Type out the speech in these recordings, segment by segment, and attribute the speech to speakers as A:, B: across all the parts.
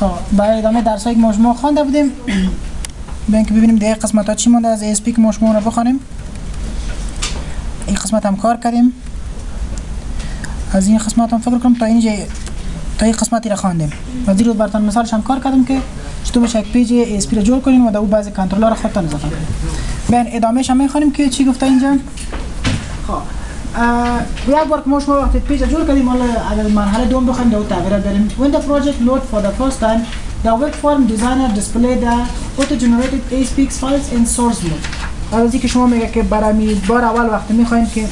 A: خب برای ادامه درس که ما خوانده بودیم. به اینکه ببینیم دیگه قسمت ها چی مونده از ASP که رو بخوانیم. این قسمت هم کار کردیم. از این قسمت هم فکر کنم تا اینجا تا این قسمتی را خواندیم. و زیاد برتان مثالش هم کار کردیم که چطور بشه یک page ASP رو جور کنیم و در او بعضی کنترلر خودتان اضافه کنیم. بین ادامهش هم می‌خوانیم که چی گفته اینجا؟ خب یک بار که ما شما وقتی جور کردیم حالا اگر مرحله دوم بخوایم در تغییرات بریم when the project load for the first time the web form designer display the auto generated ASPX files in source mode. از که شما میگه که برای بار اول وقتی می‌خواین که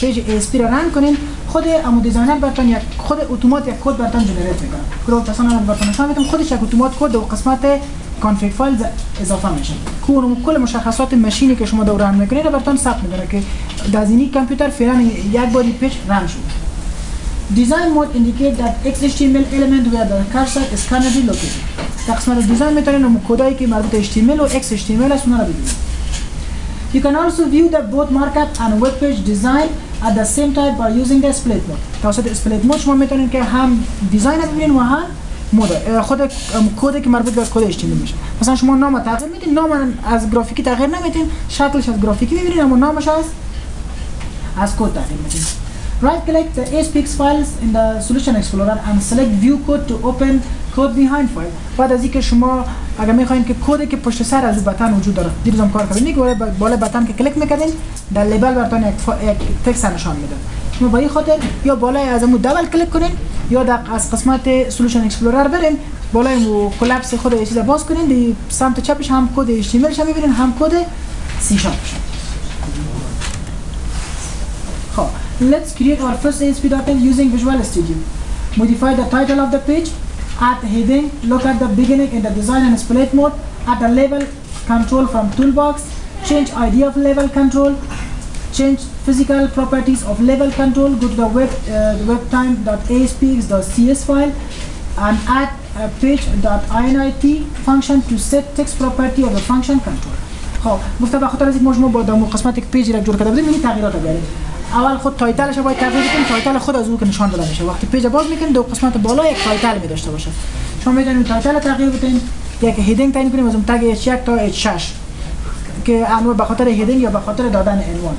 A: page ASP را run کنین خود امو designer براتون یک خود automat یک کد براتون generate می‌کنه کلو مثلا براتون نشون میدم خودش یک automat code و قسمت config file اضافه میشه کل کل مشخصات ماشینی که شما دوران می‌کنید براتون ثبت می‌کنه که دازینی کامپیوتر فعلا یک باری page run شد Design mode indicate that XHTML element where the cursor is currently located. در قسمت design می‌تونید اون کدایی که مربوط HTML و XHTML است اونها رو ببینید. You can also view the both markup and web page design at the same time by using the split mode. توسط split mode شما می‌تونید که هم design رو و هم mode خود کد که مربوط به code HTML میشه. مثلا شما نام تغییر میدین نام از گرافیکی تغییر نمیدین شکلش از گرافیکی می‌بینید اما نامش از از کد تغییر میدین. Right click the ASPX files in the Solution Explorer and select View Code to open code behind file. بعد از اینکه شما اگر می‌خواین که کدی که پشت سر از button وجود داره دیروز هم کار کردیم بالا button که کلیک می‌کردین در label براتون یک, یک text میده. شما این خاطر یا بالای از امو double click کنین یا در از قسمت Solution Explorer برین بالای مو کلپس خود چیز باز کنین دی سمت چپش هم کد HTML هم می‌بینین هم کد سی شارپ خب let's create our first ASP.NET using Visual Studio modify the title of the page add heading look at the beginning in the design and split mode add the label control from toolbox change ID of label control change physical properties of level control, go to the web uh, webtime.aspx.cs file. And add a Page_Init function to set text property of the function control. خب گفته به خاطر از اینکه ما با دمو قسمت page را جور کرده بودیم این تغییرات رو بیاریم. اول خود title ش باید تغییر کنیم title خود از او که نشان داده میشه. وقتی page باز می‌کنیم دو قسمت بالا یک title می داشته باشه. شما می‌تونید title تغییر بدین یک heading تعیین کنیم از اون tag H1 تا H6 که انواع به خاطر heading یا به خاطر دادن عنوان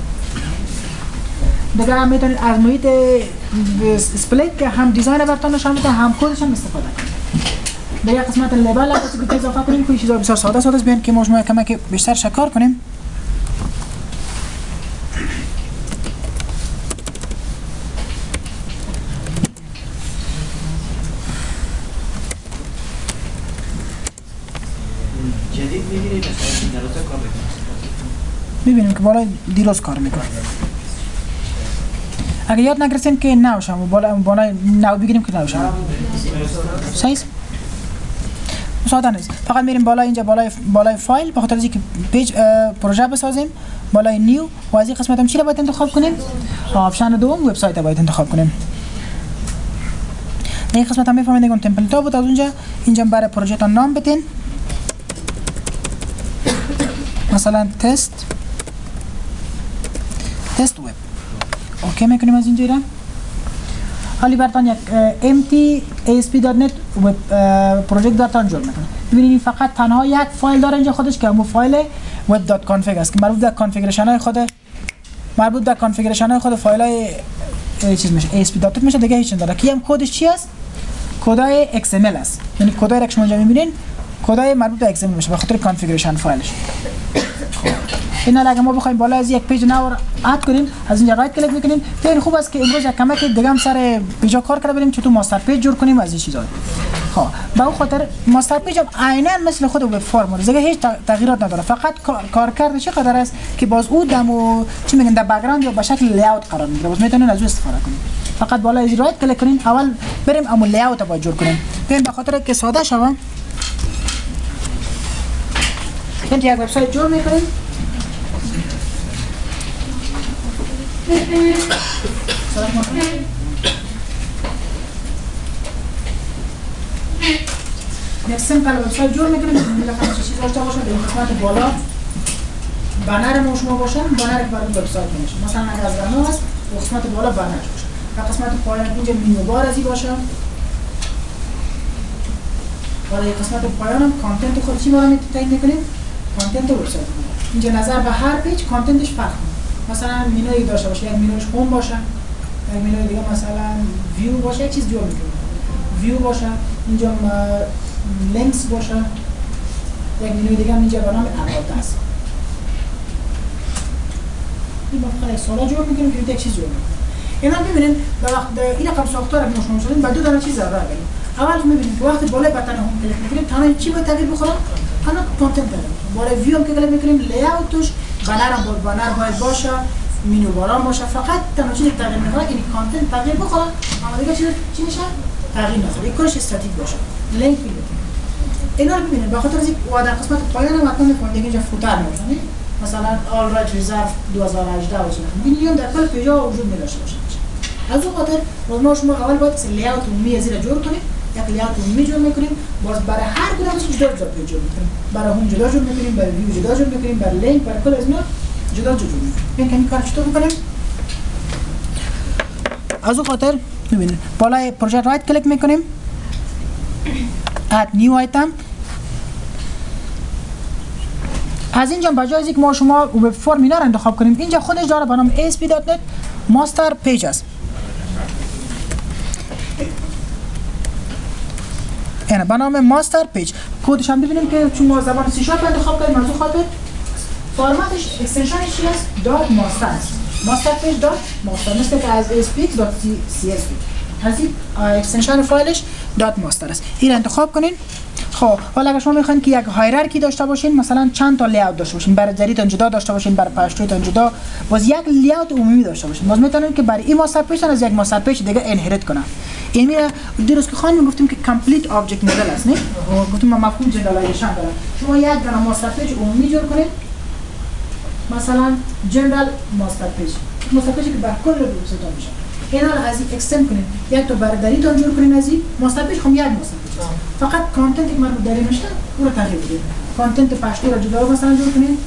A: دیگه هم می‌تونید از محیط اسپلیت که هم دیزاین براتون نشان میده هم کدش هم استفاده کنید. دیگه قسمت لیبل که اضافه کنیم که چیزا بسیار ساده ساده بیان که ما شما کمک بیشتر شکار کنیم. می‌بینیم که بالای دیروز کار می‌کنه اگه یاد نگرسیم که نوشم و بالا بالا نو بگیریم که نوشم سایز ساده نیست. فقط میریم بالا اینجا بالای بالای فایل به خاطر اینکه پیج پروژه بسازیم. بالای نیو و از این قسمت هم چی باید انتخاب کنیم؟ آپشن دوم وبسایت رو باید انتخاب کنیم. این قسمت هم می‌فهمید اون تمپلیت بود از اونجا اینجا برای پروژه نام بدین. مثلا test web OK می‌کنیم از اینجا حالی برتان یک asp.net web project برتان جور می‌کنه. ببینید فقط تنها یک فایل داره اینجا خودش که همون فایل web.config است که مربوط به configuration های خود مربوط به configuration های خود فایل های چیز میشه asp.net میشه دیگه هیچ نداره. کی هم کدش چی است؟ کدای XML است. یعنی کدای که شما اینجا می‌بینین کدای مربوط به XML میشه به خاطر configuration فایلش. اینا اگه ما بخوایم بالا از یک page نو add کنیم از اینجا right click می‌کنیم. خیلی خوب است که امروز یک کمک دیگه هم سر page ا کار کرده بریم چطور master page جور کنیم از این چیزا. خب به اون خاطر master page هم عینا مثل خود web form دیگه هیچ تغییرات نداره. فقط کار کرده چه قدر است که باز او دمو چی میگن در background یا به شکل layout قرار می‌گیره. باز می‌تونین از استفاده کنیم فقط بالا از right click کنیم اول بریم امو لیاوت با جور کنیم. ببین به خاطر که ساده شوم یک وبسایت جور می‌کنیم. یک سیمپل وبسایت جور می‌کنیم بالاخره چه چیز داشته باشه به قسمت بالا. بنر ما شما باشه بنر برای وبسایت میشه مثلا اگر از بنر هست قسمت بالا banner باشه. و قسمت پایین اینجا menu bar ازی باشه حالا قسمت پایان هم content خود چی ما تعیین می‌کنیم content website اینجا نظر به هر page content ش فرق مثلا مینوی داشته باشه یک menu ش home باشه. یک مینوی دیگه مثلا ویو باشه یک چیز جور می‌کنه. ویو باشه اینجا links باشه. یک مینوی دیگه هم اینجا به نام about هست این با فقط سوالا جور می‌کنیم که یک چیز جور می‌کنیم اینا ببینید به وقت این رقم ساختار که شما شدیم با دو دانه چیز ضرر بریم اول می‌بینیم که وقتی بالای بتن هم کلیک می‌کنیم تنها چی باید تغییر بخوره تنها کانتنت داره بالای ویو هم که کلیک می‌کنیم لیاوتش بنر هم باید بنر باید باشه مینو باران باشه. فقط تنها چیزی تغییر می‌کنه یعنی کانتنت تغییر بخوره اما دیگه چیز چی نشه تغییر نخوره یک کارش استاتیک باشه. لینک میده اینا رو ببینید بخاطر از اینکه در قسمت پایان حتما می‌کنید دیگه اینجا فوتر میشه مثلا all rights reserved 2018 و این در کل page ا وجود نداشته باشه. از اون خاطر ما شما اول باید layout عمومی زیر جور کنیم یک layout عمومی جور می‌کنیم. باز برای هر کدوم جدا جدا page جور می‌کنیم. برای هم جدا جور می‌کنیم برای ویو جدا جور می‌کنیم برای لینک برای کل از اینا جدا جور می‌کنیم. این کار چطور می‌کنیم؟ از اون خاطر ببینید بالای پروژه right click می‌کنیم. add new item از اینجا بجای اینکه ما شما web form اینا رو انتخاب کنیم. اینجا خودش داره به نام asp.net ماستر پیج است یعنی به نام master page کدش هم ببینیم که چون ما زبان سی شارپ انتخاب کردیم از خاطر فرمتش extension ش چی است؟ dot master است. master page dot master. مثل که aspx dot cs از این extension فایلش dot master است. این انتخاب کنین. خب حالا اگر شما می‌خواین که یک hierarchy داشته باشین مثلا چند تا layout داشته باشین؟ برای دریتون جدا داشته باشین برای پشتوتون جدا باز یک layout عمومی داشته باشین. باز می‌تونین که برای این master page از یک master page دیگه inherit کنن. این میره دیروز که خانم گفتیم که complete object model است نه؟ گفتیم مفهوم generalization داره شما یک دونه master page عمومی جور کنید مثلا general master page master که بر کل وبسایت میشه. اینا رو از extend کنید یک تا برادری جور کنید از این ماستر پیج خب یک ماستر فقط کانتنت که مربوط در میشه اون رو تغییر بدید کانتنت پشتو رو جدا مثلا جور کنید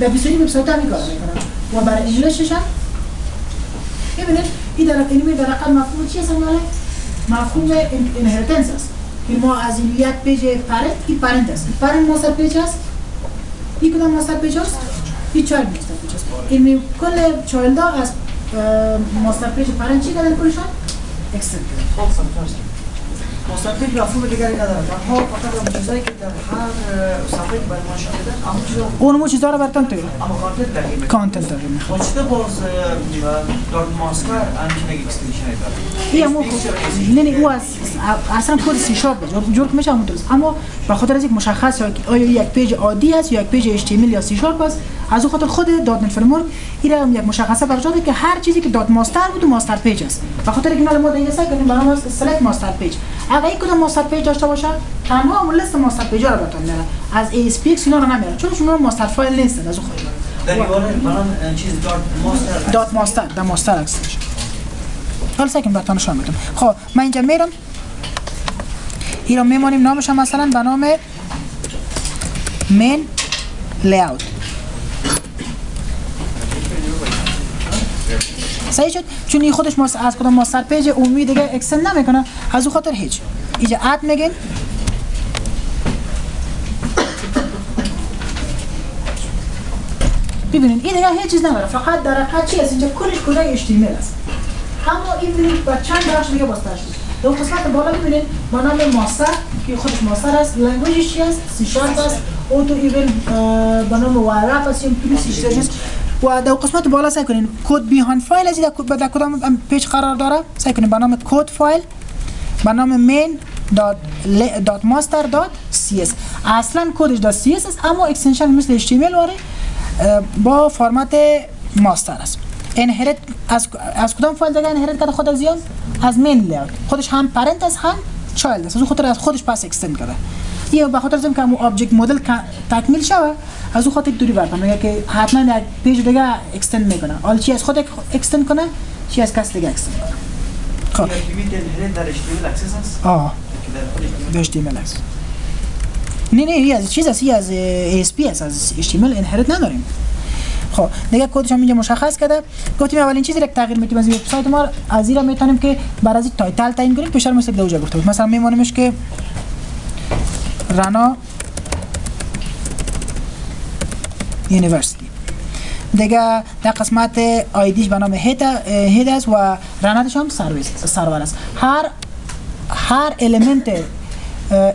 A: به 22 وبسایت هم کار می‌کنن و برای انگلیسش هم. ببینید این در اینمی در رقم مفهوم چی هست مفهوم اینهریتنس است. که ما از این یک پیج پرنت این پرنت است. پرنت ماستر پیج است؟ این کدام ماستر پیج است؟ این چایلد ماستر پیج است. این کل چایلد از ماستر پیج پرنت چی کردن کلشان اکستند کردن.
B: مستقیم مفهوم دیگری نداره تنها فقط اون چیزایی که در هر صفحه که برای ما شده اما چیزا
A: اون چیزا رو براتون تغییر
B: اما کانتنت تغییر
A: کانتنت تغییر
B: و چطور باز همچین یک اکستنشن داره
A: این همون نه نه او از اصلا کد سی شارپ جور میشه همون درست. اما به خاطر از یک مشخص آیا یک پیج عادی است یا یک پیج اچ یا سی شارپ است از اون خاطر خود دات نت فریم این هم یک مشخصه برای داده که هر چیزی که دات ماستر بود ماستر پیج است. به خاطر اینکه ما دیگه سعی کنیم برام سلکت ماستر پیج. اگر یک کدوم ماستر پیج داشته باشه تنها اون لیست ماستر پیج رو بهتون میاره از ای اس پی ایکس اینا رو نمیاره چون شما ماستر فایل نیستن از اون خود
B: در برام چیز دات ماستر
A: دات ماستر در ماستر است حالا سکن براتون نشون میدم خب من اینجا میرم. رو میمونیم. نامش مثلا به نام مین لیاوت صحیح شد چون این خودش ماست از کدام ماستر پیج عمومی دیگه اکسل نمی‌کنه. از اون خاطر هیچ. اینجا اد میگیم ببینید این دیگه هیچ چیز نداره فقط در حقیقت چی است اینجا کلش کدای HTML است. اما این ببینید با چند بخش دیگه بازتر شد دو قسمت بالا ببینید با نام ماستر که خودش ماستر است. لنگویجش چی است؟ سی شارپ است. اوتو ایون با نام وایرپ است. یا پلیس و در قسمت بالا سعی کنین کد بیهان فایل از در کدام پیج قرار داره سعی کنین به نام کد فایل به نام main dot master dot cs. اصلا کدش دات cs است اما اکستنشن مثل html واره با فرمت ماستر است. انهرت از از کدام فایل دیگه انهرت کرده خود از زیاد؟ از مین لیاوت خودش هم پرنت است هم چایلد است. از خودش پس اکستند کرده. یه به خاطر مو ابجکت مدل تکمیل شوه. از اون خاطر دوری برتم میگه که حتما یک پیج دیگه اکستند می‌کنه. حالا چی از خود اکستند کنه چی از کس دیگه اکستند کنه.
B: خب. در است
A: آه. در HTML است نه نه یه از چیز است یه از ASP است از HTML انهرت نداریم. خب دیگه کدش هم اینجا مشخص کرده. گفتیم اولین چیزی که تغییر میدیم از وبسایت ما از می‌تونیم که بر از title تعیین کنیم پیشتر مثل دوجا گفته بود مثلا میمونیمش که رانا university دیگه در قسمت ID ش به نام head است و runat ش هم سرور است. هر هر element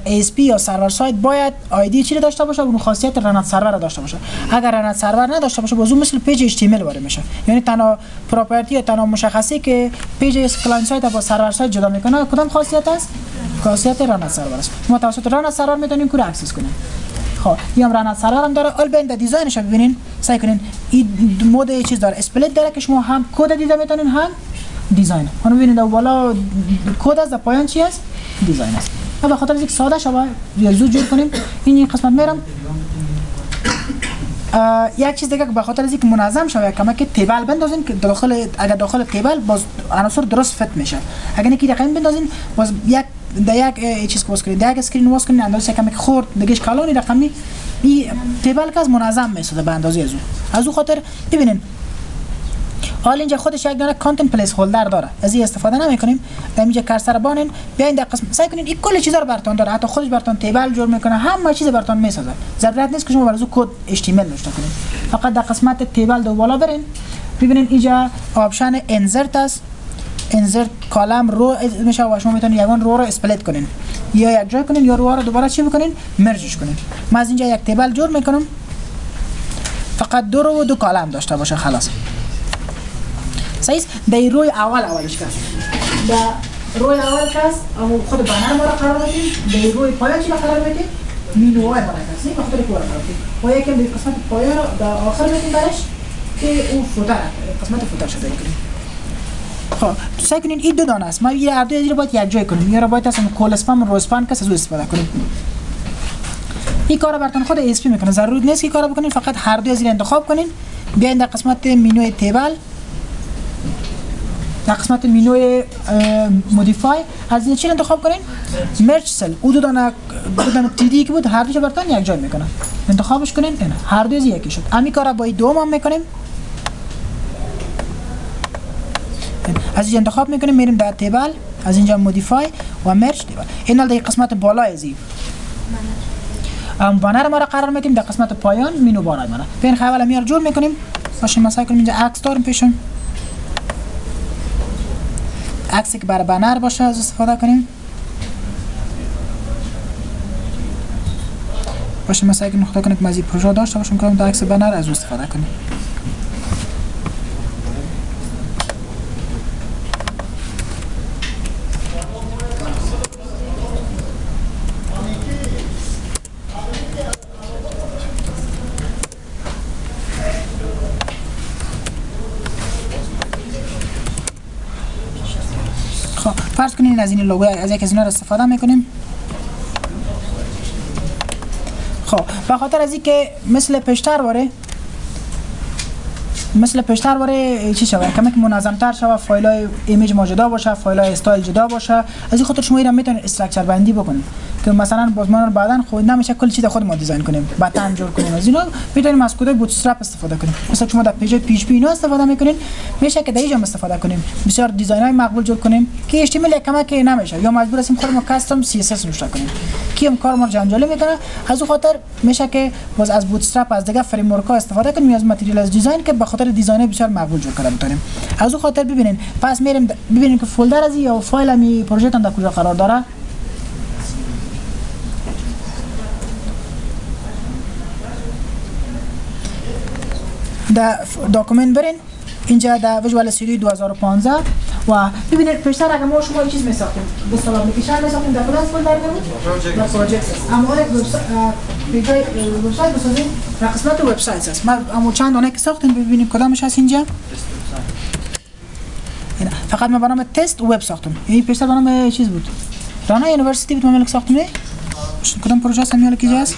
A: ASP یا server side باید ID چی داشته باشه؟ اون خاصیت runat server داشته باشه. اگر runat server نداشته باشه بازو مثل page HTML وارد میشه. یعنی تنها property یا تنها مشخصی که page client side با server side جدا می‌کنه کدام خاصیت است؟ خاصیت runat server است. ما توسط runat server می‌تونیم کور access کنیم. این هم runat server هم داره. البته در design ش ببینین. سعی کنین. این mode چیز داره. split داره که شما هم کد دیده می‌تونین هم design. اونو ببینید بالا کد از پایان چی است design است به خاطر اینکه ساده شوه یا جور کنیم این قسمت میرم. یک چیز دیگه که به خاطر اینکه منظم شوه کما که تیبل بندازین که داخل اگر داخل تیبل باز عناصر درست فت میشه. اگر اینکه رقم بندازین باز یک در یک چیز واس کنید یک اسکرین واس کنید اندازه کمی خورد دیگه کالونی رقمی. این تیبل که از منظم می‌سازه به اندازه از او از او خاطر ببینین حال اینجا خودش یک دونه کانتنت پلیس هولدر داره. از این استفاده نمی‌کنیم. در اینجا cursor بانین بیاین در قسم سعی کنین این کل چیزا رو براتون داره. حتی خودش براتون table جور می‌کنه. همه چیز براتون می‌سازه. ضرورت نیست که شما برای کد HTML نوشته کنید فقط در قسمت table دو بالا برین. ببینین اینجا option insert است. insert column row میشه و شما می‌تونید یگان row رو split کنین. یا یک جای کنین یا row رو دوباره چی بکنین merge ش کنین. من از اینجا یک table جور می‌کنم. فقط دو row و دو column داشته باشه. خلاص. صحیح در روی اول اولش کس در روی اول کس خود بنر ما را قرار بدیم در روی پایان چی قرار بدیم مینوهای ما را کس این بخاطر که قرار بدیم و یکم در قسمت پایان را در آخر بدیم برش که او فوتر قسمت فوتر شده کنیم خب سعی کنین این دو دانه است ما یه هر دو باید یک جای کنیم یا را باید اصلا کول اسپم رو اسپم کس از او استفاده کنیم این کار براتون خود اسپی می‌کنه ضرورت نیست که کار بکنین فقط هر دو از این انتخاب کنین بیاین در قسمت مینوی table در قسمت مینوی modify. از چی انتخاب کنین؟ merge cell. او دو دانه td که بود هر دوش براتون یک جای می‌کنه انتخابش کنین نه هر دو از یکی شد. امی کارا به دوم هم می‌کنیم. از اینجا انتخاب می‌کنیم میریم در table. از اینجا modify و merge table. این در قسمت بالا از این بانر ما را قرار میدیم. در قسمت پایان مینو بانر ما بین خیال میار جور می‌کنیم. باشیم مثلا کنیم اینجا عکس دارم پیشم عکسی که برای بنر باشه از استفاده کنیم. باشه مثلا اگه نخدا کنیم که مزید پروژه داشته باشیم در عکس بنر از استفاده کنیم. فرض کنین از این لوگو از یک از اینا استفاده می‌کنیم. خب به خاطر از اینکه مثل پیشتر واره مثل پیشتر واره چی شوه کمی که منظم تر شوه فایل های image ما جدا باشه فایل های استایل جدا باشه. از این خاطر شما اینا می‌تونید structure بندی بکنید. که مثلا باز ما بعدا خود نمیشه کل چیز خود ما design کنیم button جور کنیم از اینا. می‌تونیم از کد Bootstrap استفاده کنیم. مثلا شما در پیج پیچ پی اینا استفاده می‌کنین میشه که در اینجا استفاده کنیم. بسیار design های مقبول جور کنیم که HTML کمک نمیشه. یا مجبور هستیم خود ما custom CSS نوشته کنیم. کی هم کار ما جنجالی می‌کنه. از اون خاطر میشه که باز از Bootstrap از دیگه framework استفاده کنیم از material از design که به خاطر design بسیار مقبول جور کرده می‌تونیم. از اون خاطر ببینین. پس میریم ببینیم که folder از یا فایل می پروژه در کجا قرار داره. در document برین. اینجا در Visual Studio 2015 و ببینید پیشتر اگر ما شما چیز میساختیم. به اصطلاح اپلیکیشن میساختیم. در کدام folder بود در project اما یک وبسایت وبسایت بسازیم. در قسمت وبسایت است ما اما چند دانه که ساختیم ببینیم کدامش هست اینجا. فقط ما برنامه test web ساختم یعنی پیشتر برنامه چیز بود؟ Rana University بود ما ساختم نه کدام پروژه است میاله کی است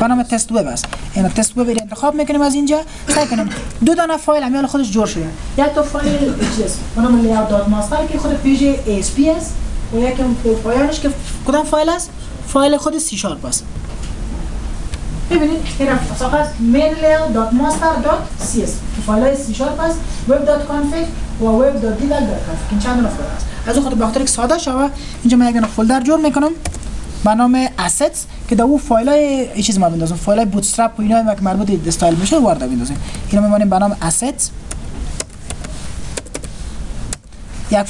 A: برنامه test web است. یعنی test web انتخاب می‌کنیم از اینجا. سعی کنیم. دو دانه فایل میاله خودش جور شده. یک تا فایل چیز برنامه layout dot master که خود page ASP است و یکم پایانش که کدام فایل است؟ فایل خود سی شارپ است ببینید این فقط mainlayout.master.cs فایل های سی شارپ است web.config و web.debug.config این چند فایل است از اون خاطر به خاطر ساده شوه اینجا من یک folder جور می‌کنم. به نام assets که در او فایل های چیز ما بندازیم. فایل های Bootstrap و اینا که مربوط به استایل میشه وارد بندازیم. اینا میمونیم به نام assets. یک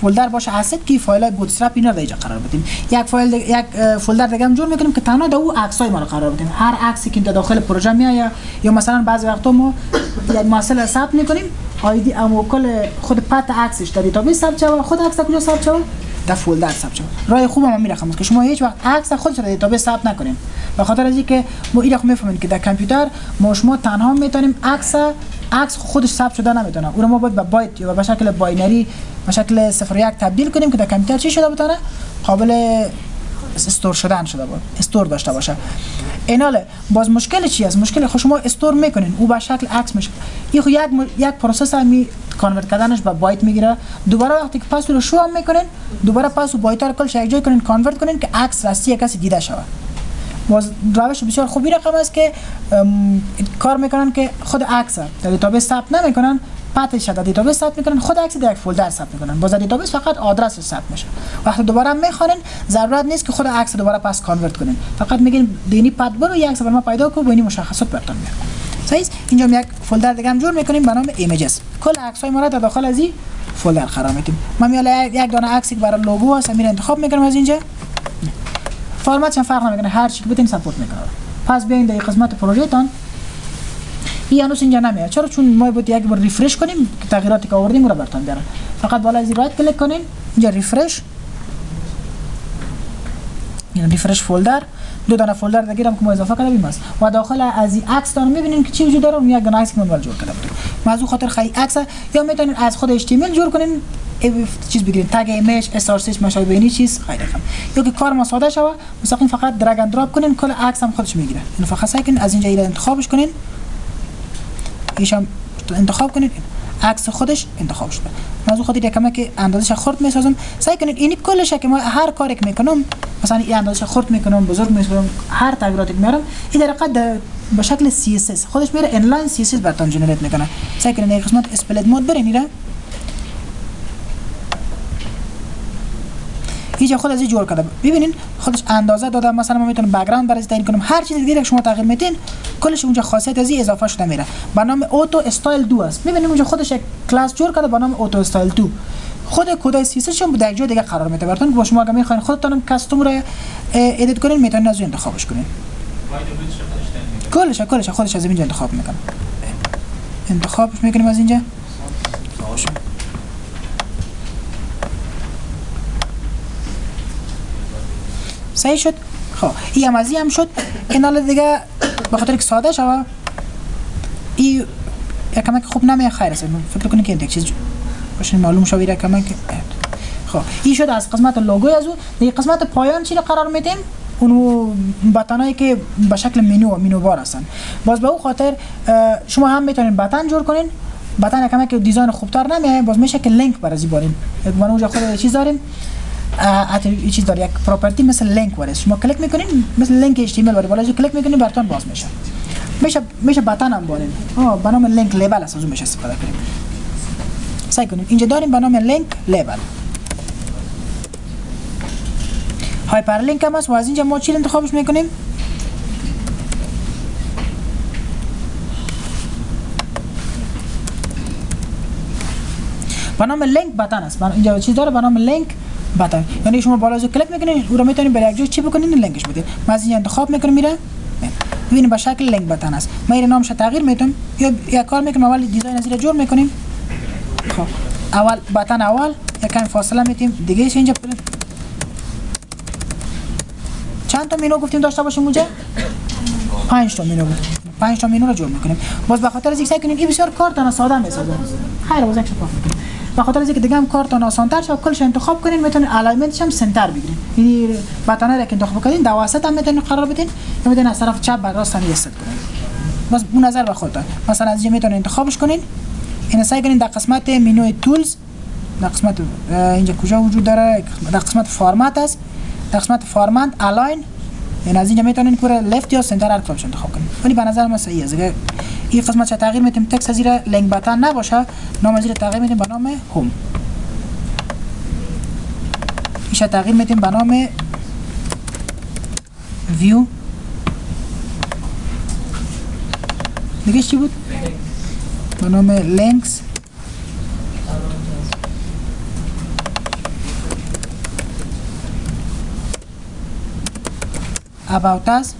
A: folder باشه assets که فایل های Bootstrap اینا رو اینجا قرار بدیم. یک فایل. یک folder دیگه هم جور می‌کنیم که تنها در او عکس های ما رو قرار بدیم. هر عکسی که در داخل پروژه میاد یا مثلا بعضی وقتا ما یک محصول ثبت می‌کنیم ID اما کل خود path عکسش در database ثبت شوه خود عکس کجا ثبت شوه در ثبت شوه راه خوب همی رقم که شما هیچ وقت عکس خودش در database ثبت نکنین. به خاطر از اینکه ما این رقم می‌فهمیم که در کامپیوتر ما شما تنها می‌تونیم عکس عکس خودش ثبت شده نمی‌تونه. اون ما باید به byte یا به شکل binary به شکل 0 1 تبدیل کنیم که در کامپیوتر چی شده بتونه؟ قابل store شدن شده باشه store داشته باشه. ایناله باز مشکل چی است؟ مشکل خود شما store می‌کنین. او به شکل عکس میشه. این یک یک process می convert کردنش به byte می‌گیره. دوباره وقتی که پس رو شو هم می‌کنین دوباره پس byte رو کلش جای کنین convert کنین که عکس راستی کسی دیده شود. باز روش بسیار خوبی رقم است که کار می‌کنن که خود عکس در database ثبت نمی‌کنن path ش در database ثبت می‌کنن خود عکس در یک folder ثبت می‌کنن. باز database فقط آدرس ثبت میشه. وقتی دوباره می‌خوانین ضرورت نیست که خود عکس دوباره پس convert کنین. فقط میگین د اینی path برو یک عکس ما پیدا کن و این مشخصات براتون میاد. صحیح اینجا یک folder دیگه هم جور می‌کنیم به نام images. کل عکس های ما را در داخل از این فولدر قرار میدیم. من میاله یک دانه عکسی برای لوگو هست میره انتخاب می‌کنم از اینجا. فرمت هم فرق نمی‌کنه. هر چی که بتین support می‌کنه. پس بیاین در قسمت پروژه تان این هنوز اینجا نمیاد چرا؟ چون ما باید یک بار refresh کنیم تغییراتی که آوردیم رو براتون بیارم. فقط بالا از right click کنین. اینجا refresh این refresh folder دو دانه folder دیگه هم که ما اضافه کرده است و داخل از این عکس دارم می‌بینین که چی وجود داره. یک عکس که من جور کرده بودم ما از خاطر خیلی عکس یا می‌تونین از خود HTML جور کنین. چیز بگیرین. tag image اس مشابه اینی چیز. خیلی خم یا که کار ما ساده شوه مستقیم فقط drag and drop کنین. کل عکس هم خودش می‌گیره. اینو فقط سعی کنین از اینجا اینا انتخابش کنین. ایشم انتخاب کنین عکس خودش انتخاب شده. موضوع خودی یکم که اندازش خرد می‌سازم. سعی کنید اینی کلش که ما هر کاری که می‌کنم مثلا این اندازش خرد می‌کنم بزرگ می‌کنم هر تغییراتی میارم این در حقیقت به شکل CSS خودش میره inline CSS براتون generate می‌کنه. سعی کنید این قسمت split mode برین هیچ خود از جور کرده ببینین خودش اندازه داده مثلا ما می‌تونیم background برای تعیین کنیم هر چیز دیگه که شما تغییر میدین کلش اونجا خاصیت از اضافه شده میره. به نام auto style 2 است. می‌بینیم اونجا خودش یک کلاس جور کرده به نام auto style 2 خود کد CSS شون در جای دیگه قرار میده. براتون با شما اگه می‌خواین خودتون custom رو edit کنین می‌تونین از انتخابش کنین. کلش کلش خودش از اینجا انتخاب می‌کنه. انتخابش می‌کنیم از اینجا. صحیح شد. خب این هم از هم شد. حالا دیگه به خاطر که ساده شوه این یک کمک خوب نمیه خیر است. فکر کنید که این چیز باشین معلوم شوی یک کمک. خب این شد از قسمت لوگو از اون دیگه قسمت پایان چی قرار میدیم؟ اون button هایی که به شکل منو و منو بار هستن. باز به او خاطر شما هم می‌تونین button جور کنین. button کمک که design خوبتر نمیه باز میشه که لینک برازی باریم. یک اونجا خود چیز داریم. یه چیز داره یک property مثل لینک وارد شما کلیک می‌کنین مثل لینک HTML بالا کلیک می‌کنین براتون باز میشه. میشه میشه button هم بارین ها به نام link label از اون میشه استفاده کنیم. سعی کنیم. اینجا داریم به نام link label hyperlink هم هست و اینجا ما چی انتخابش می‌کنیم؟ به نام link button است. اینجا چیز داره؟ به نام link button. یعنی شما بالا از کلیک می‌کنین او رو می‌تونین برای یک چی بکنین لینکش بدین من از این انتخاب می‌کنم میره. ببینید به شکل link button است. ما این نامش تغییر میدم یا یک کار می‌کنم اول design از جور می‌کنیم. خب. اول button اول یک کمی فاصله میتیم دیگه اینجا چند تا مینو گفتیم داشته باشیم اونجا؟ 5 تا مینو گفتیم. 5 تا مینو رو جور می‌کنیم. باز به خاطر از اینکه سعی کنیم. این بسیار کار ساده می‌سازه خیر باز یک شفاف به خاطر اینکه دیگه هم کارتون آسان‌تر شه کلش انتخاب کنین می‌تونین alignment ش هم center بگیرین. یعنی بتنه را که انتخاب کنین وسط هم می‌تونین قرار بدین. می‌تونین از طرف چپ به راست هم کنین. بس اون نظر به خودتون. مثلا از اینجا می‌تونین انتخابش کنین. این سعی کنین در قسمت منوی تولز در قسمت اینجا کجا وجود داره؟ در قسمت فرمت است. در قسمت فرمت الاین این از اینجا می‌تونین که لفت یا سنتر هر انتخاب کنین. ولی به نظر من صحیح است این قسمت چه تغییر میدیم تکس زیر لینک بتن نباشه نام زیر تغییر میدیم به نام هوم ایش تغییر میدیم به نام ویو دیگه چی بود به نام لینکس about us.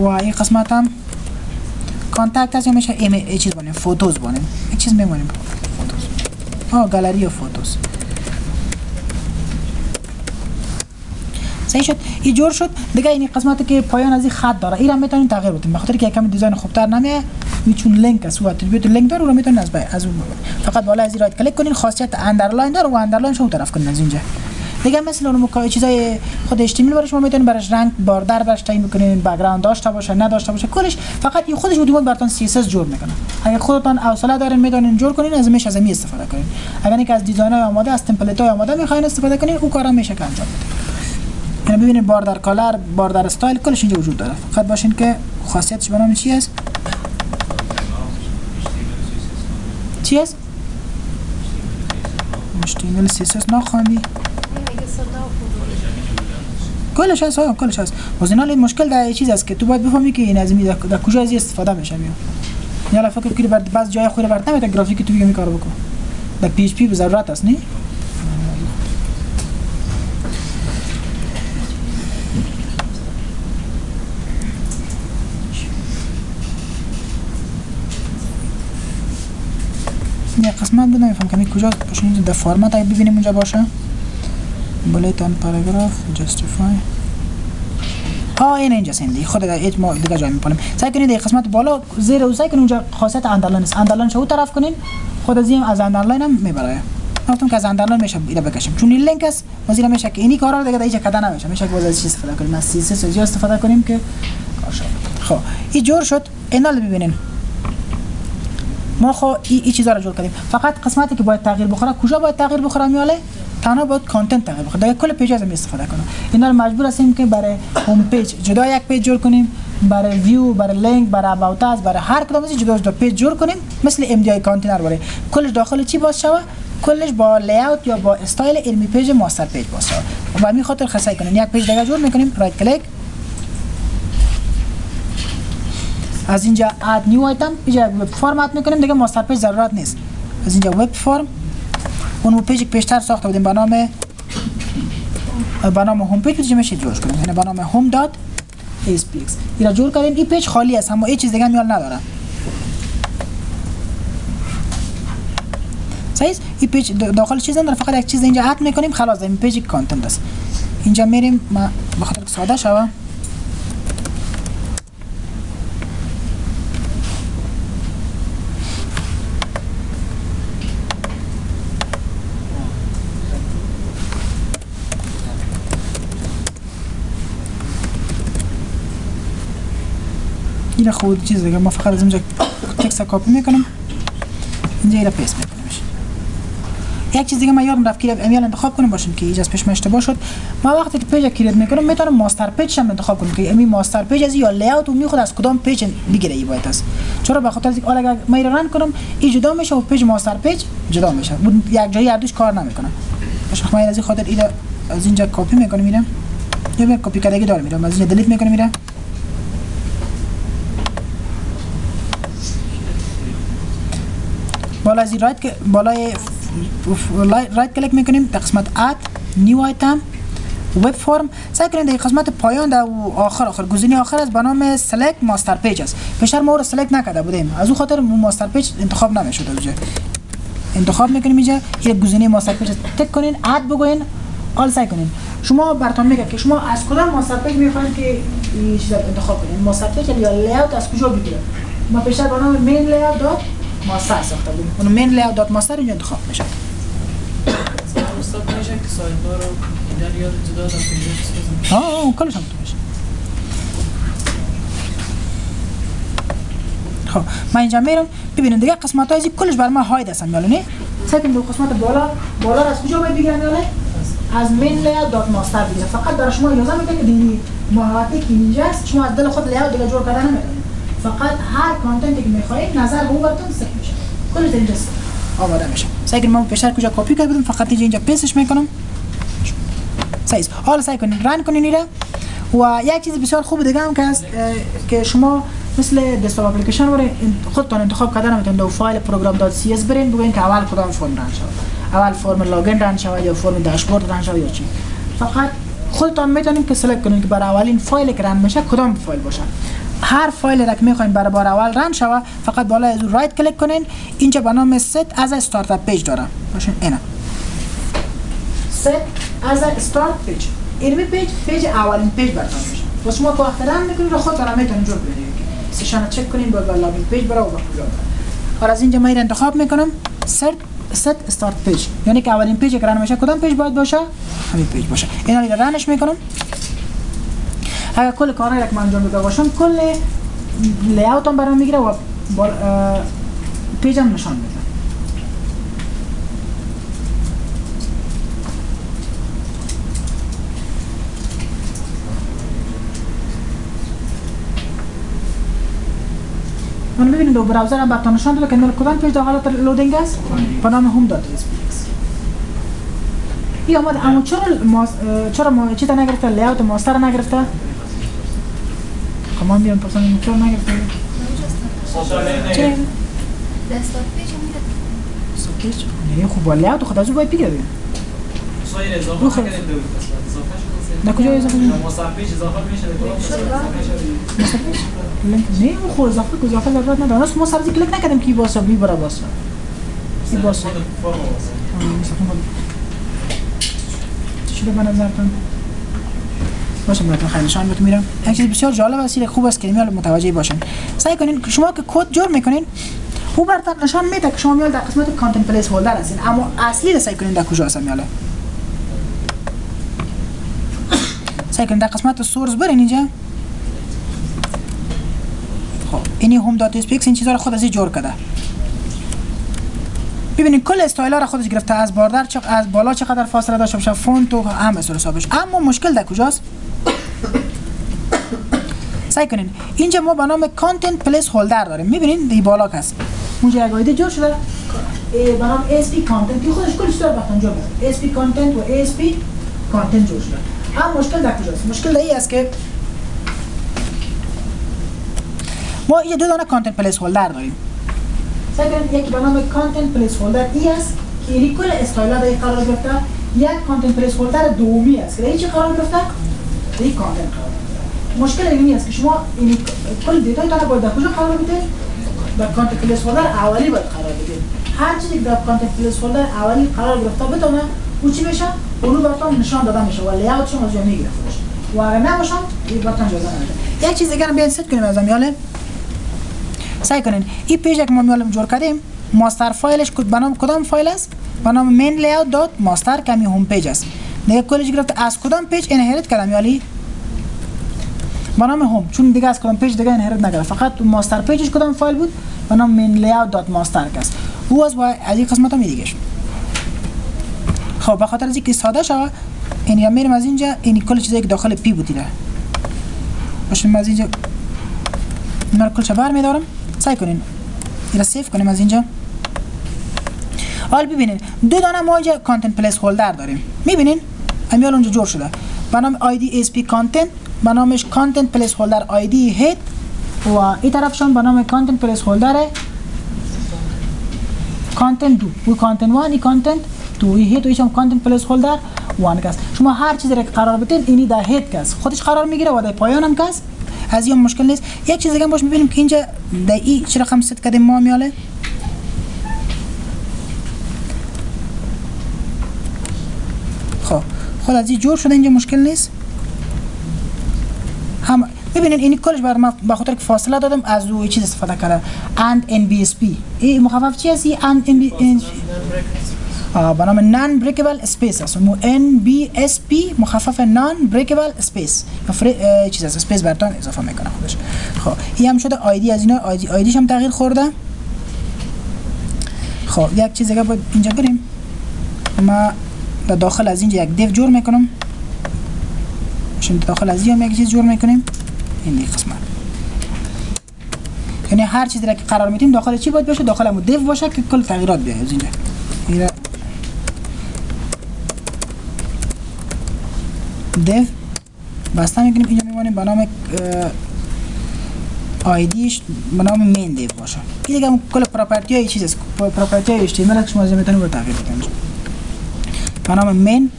A: و این قسمت هم contact هست یا میشه ایمی چیز بانیم photos بانیم یک چیز میمونیم photos آه گالری photos صحیح شد این جور شد دیگه این قسمتی که پایان از این خط داره هم می‌تونیم تغییر بدیم بخاطر که یکم design خوبتر نمیه میچون لینک است و attribute لینک داره رو می‌تونین از از اون فقط بالا از این right click کنین خاصیت underline داره و underline شو طرف کنین از اینجا دیگه مثل اون مکا چیزای خود HTML برای شما می‌تونین براش رنگ border براش تعیین بکنین background داشته باشه نداشته باشه کلش فقط این خودش اتومات براتون CSS جور می‌کنه. اگه خودتون حوصله دارین می‌تونین جور کنین از میش از می استفاده کنین. اگر اینکه از design های آماده از template های آماده می‌خواین استفاده کنین او کارا میشه که انجام بدین یعنی ببینید border color border style کلش اینجا وجود داره. فقط باشین که خاصیتش به نام چی است چی است HTML CSS نخواندی کلش هست ها کلش هست. باز اینا مشکل در چیز است که تو باید بفهمی که این از این در کجا از استفاده میشه میاد یا فکر کنی بعد بعض جای خود برات نمیاد گرافیک تو بگی کارو بکن. در PHP به ضرورت است نه یه قسمت بود نمیفهم که کجا باشه در فرمت اگه ببینیم اونجا باشه. bullet and paragraph justify ها این اینجا سندی. خود دیگه هیچ ما دیگه جای میپالیم سعی کنید این قسمت بالا زیر و سعی کنید اونجا خاصیت underline است. underline شو طرف کنین. خود از این از underline هم می‌بره گفتم که از underline میشه اینا بکشیم. چون این لینک است وزیر میشه که اینی کارا دیگه دیگه کدا نمیشه. میشه که باز از چیز استفاده کنیم. از CSS استفاده کنیم که خب این جور شد. اینا ببینین. ما خو این ای چیزا رو جور کردیم. فقط قسمتی که باید تغییر بخوره. کجا باید تغییر بخوره میاله؟ تنها باید content تغییر بخوره دیگه کل page از استفاده کنه اینا رو مجبور هستیم که برای home page جدا یک page جور کنیم برای ویو برای لینک برای about us برای هر کدوم از جدا جدا page جور کنیم مثل MDI container برای کلش داخل چی باز شوه کلش با layout یا با style امی page master page باز شوه و همین خاطر خاصی کنیم یک پیج دیگه جور می‌کنیم right click از اینجا add new item web form add می‌کنیم. دیگه master page ضرورت نیست. از اینجا web form اون page پیشتر ساخته بودیم به نام به نام home page page میشه جور کنیم یعنی به نام home dot aspx اینا جور کردیم این page خالی است اما هیچ چیز دیگه میال نداره صحیح این page داخل چیز نداره فقط یک چیز اینجا add می‌کنیم خلاص این page content است. اینجا میریم ما بخاطر ساده شوه این خود چیز دیگه ما فقط از اینجا text کپی می‌کنم. اینجا اینا paste می‌کنم یک چیز دیگه ما یادم رفت که ایمیل انتخاب کنیم باشیم که ایجاز پیش اشتباه شد. ما وقتی که page create می‌کنم می‌تونم master page هم انتخاب کنم که امی master page از یا layout و می‌خواد از کدام page بگیره ای باید است. چرا؟ به خاطر اینکه اگر ما run کنم این جدا میشه و page master page جدا میشه. یک جایی هر دوش کار نمی‌کنه باشه از این خاطر اینا از اینجا کپی می‌کنم میرم. یه کپی کردگی دارم میرم از اینجا delete می‌کنم میرم. بالا از right بالای right click می‌کنیم در قسمت add new item web form سعی کنید در قسمت پایان در آخر آخر گزینه آخر از به نام select master page است. پیشتر ما رو select نکرده بودیم. از اون خاطر master page انتخاب نمی‌شد اینجا. انتخاب می‌کنیم اینجا. یک گزینه master page tick کنین add بگوین. آل سعی کنین. شما براتون میگه که شما از کدام master page می‌خواین که این چیز انتخاب کنین؟ master page یا layout از کجا بگیرید؟ ما پیشتر به نام main layout dot master ساخته بودیم. اون main layout dot master اینجا انتخاب میشه
C: استاد میشه که sidebar رو ایدر یاد جدا در پیجا
A: ها ها کلش هم میشه خب من اینجا میرم. ببینید دیگه قسمت های کلش بر ما hide هستن یالا نه سعی کنید قسمت بالا بالا از کجا باید بگیرن یالا از main layout dot master بگیرن فقط برای شما اجازه میده که دینی مهارتی که اینجا است شما از دل خود layout دیگه جور کردن نمی‌دونید فقط هر content ی که می‌خواهید نظر به اون براتون میشه. کلش اینجا آماده میشه. سعی کنیم ما بیشتر کجا کپی کرده بودیم فقط اینجا paste ش می‌کنم. سعی حالا سعی کنین run کنین ایره. و یک چیز بسیار خوب دیگه هم که هست که شما مثل desktop application وره خودتان انتخاب کردن می‌تونید دو فایل program dot CS برین بگوین که اول کدام فرم run شود. اول فرم login run شود یا فرم dashboard run شود یا چی. فقط خودتان می‌تونید که select کنید که برای اولین فایل که run میشه کدام فایل باشه. هر فایل را که می‌خواین برای بار اول run شود فقط بالا از right click کنین. اینجا به نام set as start page داره. باشین اینا as a start page. علمی page page اولین page براتون میشه و شما که وقت run می‌کنید خودتون هم می‌تونید جور بدید session چک کنین با login page برای و کجا حالا از اینجا من اینو انتخاب می‌کنم. Set set start page. یعنی که اولین page که run میشه کدام page باید باشه؟ همین page باشه. اینا رو run ش می‌کنم. اگر کل کارهایی که من انجام داده باشم کل layout هم برام می‌گیره و page م نشان میده. من ببینید دو براوزر هم براتون نشان داده که مال کدام پیج در حالت لودینگ است؟ به نام هوم دات ای آمد اما چرا. اه، چرا ما چی تا نگرفته لیاوت ماستر نگرفته؟ کمان بیان پرسان چرا نگرفته؟ چرا
D: دستگاه پیش میره
A: سکیچ نه خوب با لیاوت خود از او باید بگیره
C: سایر اضافه. نکردیم شد
A: در کجا اضافه میشه؟
C: مصفحه اضافه میشه به کدام اضافه میشه
A: لینک نه اون خود اضافه که اضافه ضرورت نداره ما سبزی کلیک نکردیم که واسه بی برا
C: خود فرم واسه.
A: چی به نظرتون؟ باشه براتون خیلی نشان بهتون میرم. یک چیز بسیار جالب است خوب است که میال متوجه باشین سعی کنین شما که کد جور می‌کنین او براتون نشان میده که شما میال در قسمت کانتنت پلیس هولدر هستین. اما اصلی سعی کنین در کجا هست میاله سعی کنین در قسمت source برین اینجا. خب اینی home dot aspx این چیزا رو خود از این جور کرده. ببینید کل استایل را خودش گرفته از border چق... از بالا چقدر فاصله داشته باشه font و هم اصول حسابش. اما مشکل در کجاست؟ سعی کنین. اینجا ما به نام content place holder داریم. می‌بینین؟ این بالا هست. اونجا یک ID جور شده. به نام ASP content که خودش کلش داره وقتا جور بده ASP content و ASP content جور شده. هم مشکل در کجاست؟ مشکل در این است که ما اینجا دو دانه content place holder داریم. سعی کنید یکی به نام content place holder ای است که یعنی کل استایل در این قرار گرفته. یک content place holder دومی است. که در این چی قرار گرفته؟ در این content قرار گرفته مشکل اینی است که شما این کل data ی داره باید در کجا قرار بده؟ در content place holder اولی باید قرار بده. هر چیزی که در content place holder اولی قرار گرفته بتونه او چی بشه اونو براتون نشان داده میشه. و layout شما از جا می‌گرفته باشه. و اگر نباشن این براتون اجازه نمیده یک چیز دیگه رو بیاین ست کنیم از امیاله سعی کنین. این page که ما میالم جور کردیم. master فایلش code- به نام کدام فایل است؟ به نام main layout dot کمی home page است. دیگه کلش گرفته از کدام page inherit کردم یالی؟ به نام home. چون دیگه از کدام page دیگه inherit نکرد فقط master page ش کدام فایل بود؟ به نام main layout dot master است. او از با از این قسمت هم دیگه خب به خاطر از اینکه ساده شود این یا میرم از اینجا این کل چیزایی که داخل پی بودیده باشیم از اینجا. اینا رو کلش بر میدارم. سعی کنین. اینا save کنیم از اینجا. حال ببینید دو دانه ما اینجا content place holder داریم. می‌بینین؟ امیال اونجا جور شده. به نام ID ASP content به نامش content place holder و این طرفشان به نام کانتنت پلیس هولدر کانتنت دو و کانتنت وان ای کانتنت ای هید و ایشم کانتنت پلیس هولدر وان کس شما هر چیزی را قرار بدین اینی در هید کس خودش قرار می‌گیره و در پایان هم کس از این مشکل نیست. یک چیز دیگه هم باش می‌بینیم که اینجا در این چه رقم ست کردیم ما میاله خب خود از این جور شده اینجا مشکل نیست؟ هم ببینین این کلش بر ما به خاطر که فاصله دادم از او چیز استفاده کرده. And NBSP این مخفف چی هست؟ این and NB آه، به نام non-breakable space است مو NBSP مخفف non-breakable space چیز است space براتون اضافه می‌کنه خودش. خب این هم شده ID از اینا. ID ID ش هم تغییر خورده. خب یک چیز دیگه باید اینجا بریم. ما در داخل از اینجا یک دیو جور می‌کنم. چون داخل از این هم یک چیز جور می‌کنیم. این دیگه قسمت. یعنی هر چیزی را که قرار میدیم داخل چی باید باشه؟ داخل همون دیو باشه که کل تغییرات بیاد. از اینجا. دیو. بسته می‌کنیم اینجا میمانیم به نام آیدیش به نام مین دیو باشه. این دیگه کل پراپرتی های چیز است. پراپرتی های HTML شما از می‌تونید تغییر بدید به نام مین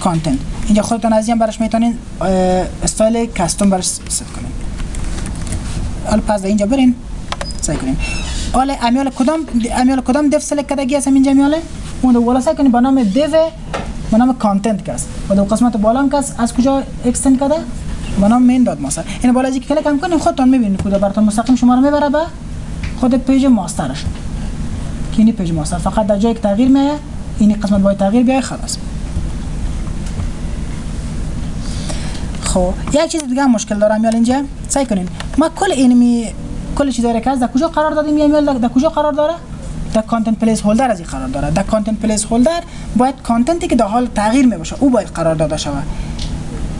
A: کانتنت اینجا خودتون از این براش می‌تونین استایل کاستوم براش ست کنین. حالا پس اینجا برین سعی کنین. حالا امیال کدام امیال کدام دف سلکت کردگی هستم اینجا امیاله اون دو بالا سعی کنین به نام دیو به نام کانتنت کس. و دو قسمت بالا هم کس از کجا اکستند کرده؟ به نام مین داد ماستر این بالا اینکه کلیک هم کنین خودتون می‌بینید کجا براتون مستقیم شما رو می‌بره به خود page master ش. که اینی page master. فقط در جایی که تغییر میایه این قسمت باید تغییر بیای خلاص. خب یک چیز دیگه هم مشکل دارم یال اینجا. سعی کنین ما کل اینمی کل چیزا رو که از کجا قرار دادیم یا میال؟ در کجا قرار داره؟ در content placeholder از این قرار داره. در content placeholder باید content ی که در حال تغییر می باشه او باید قرار داده شود.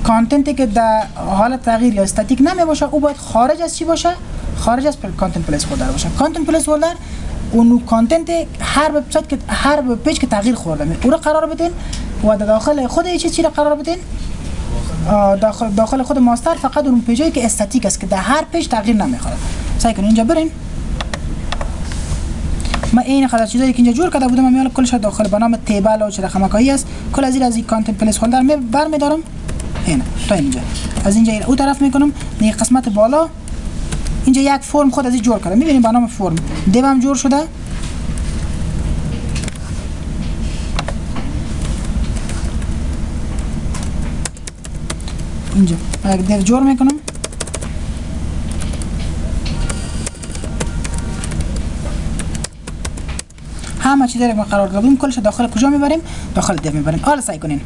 A: content ی که در حال تغییر یا استاتیک نمی باشه او باید خارج از چی باشه؟ خارج از content placeholder باشه. content placeholder اون content هر وبسایت که هر page که تغییر خورده. می او رو قرار بدین و در داخل خود چیز چی قرار بدین. داخل داخل خود master فقط اون page ایی که استاتیک است که در هر page تغییر نمی‌خوره. سعی کنین اینجا برین. ما این خدای چیزایی که اینجا جور کرده بودم میال کلش داخل به نام table و چه رقمکایی است. کل از این از این content placeholder می بر می دارم این تا اینجا. از اینجا او طرف می‌کنم. این قسمت بالا. اینجا یک فرم خود از این جور کرده می‌بینیم به نام فرم. دیو هم جور شده. اینجا. یک جور می‌کنم. همه چی داریم قرار دادیم. کلش داخل کجا می‌بریم؟ داخل div می‌بریم. حالا سعی کنین.